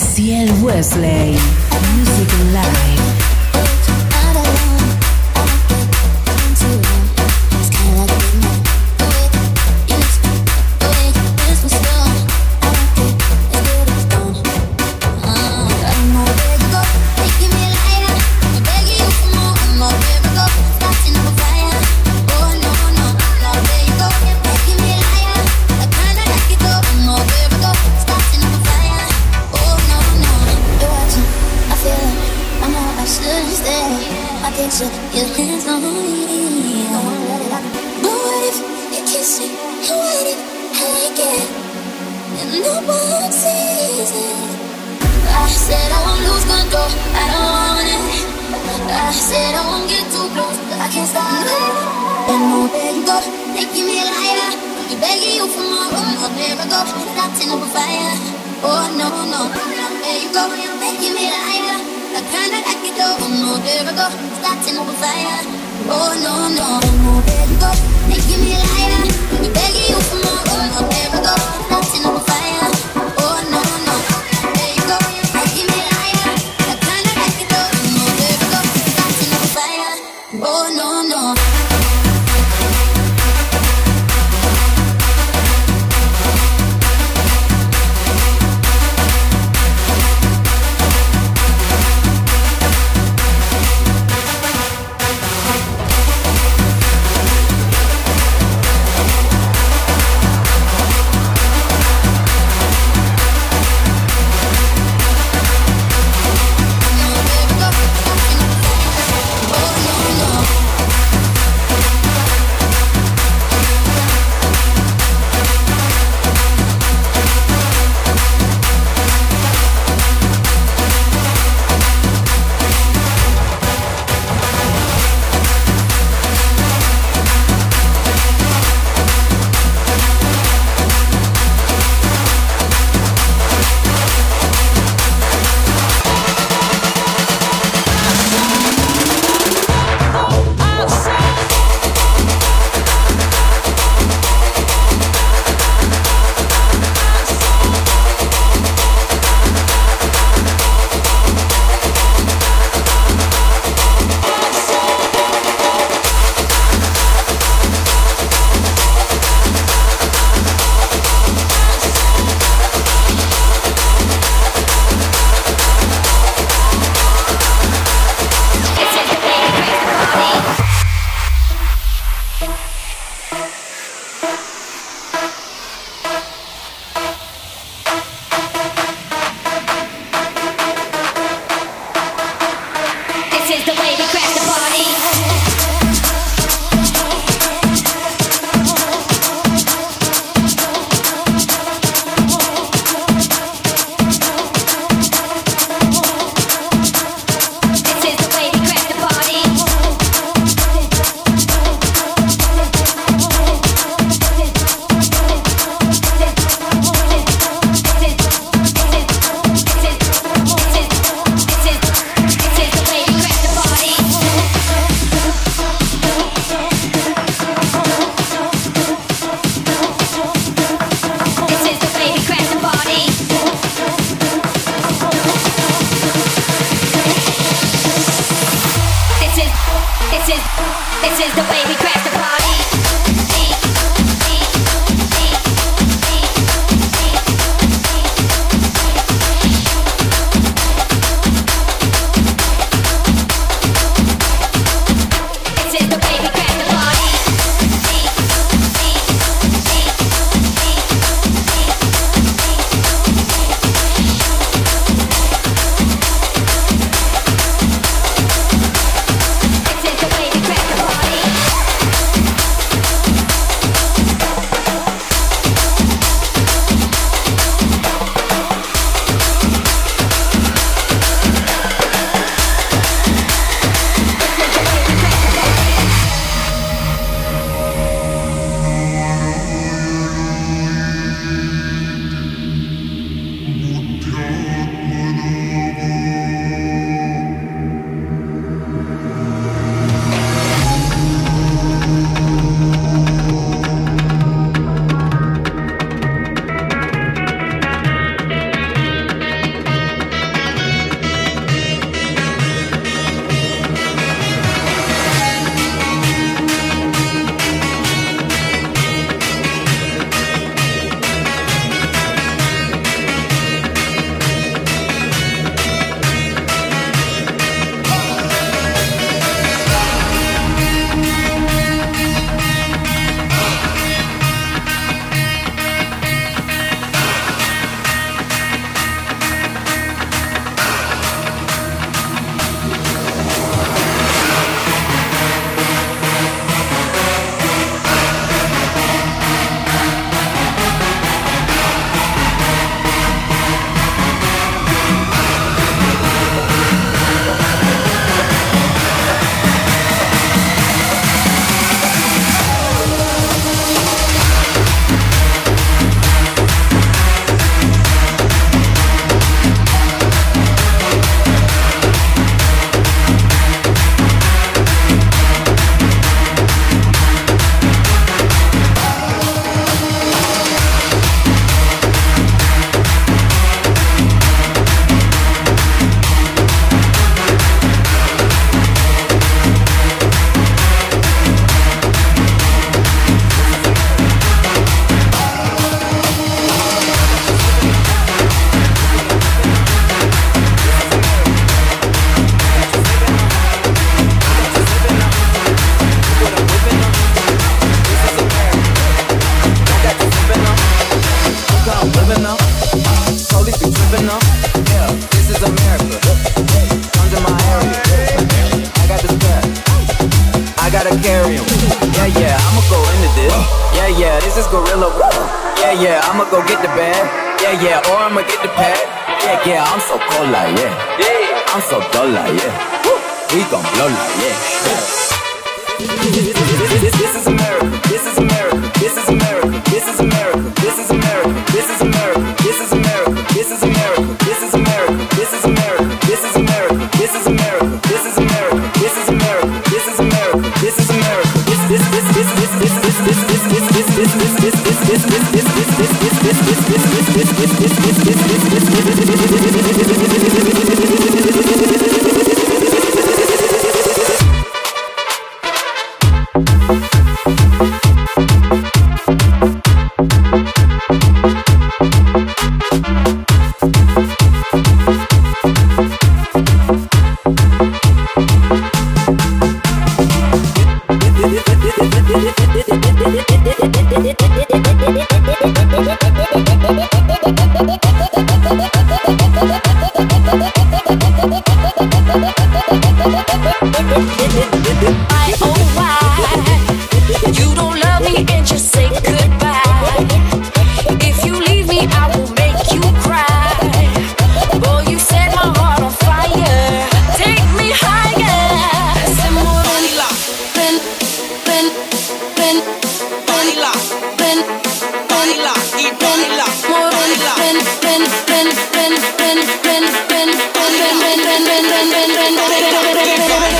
Aziel Wesley. Music Live. one season. I said I won't lose control, I don't want it. I said I won't get too close, I can't stop it. And nowhere you go, making me a. You're begging you for more, oh, a miracle. Nothing up a fire. Oh, no, no. There you go, you're making me a liar. I kinda like it though, oh, no, there we go. Starting up a fire. Oh, no, no, no, there you go, making me a liar. You're begging you for more, oh, a miracle. Nothing up a fire. Yeah, yeah, I'ma go into this. Yeah, yeah, this is gorilla. Yeah, yeah, I'ma go get the bag. Yeah, yeah, or I'ma get the pad. Yeah, yeah, I'm so cold like yeah. Yeah, I'm so dull like yeah. We gon' blow like yeah. This, this, this, this is America. This is America. This is America. This is America. This is America. This is America. One.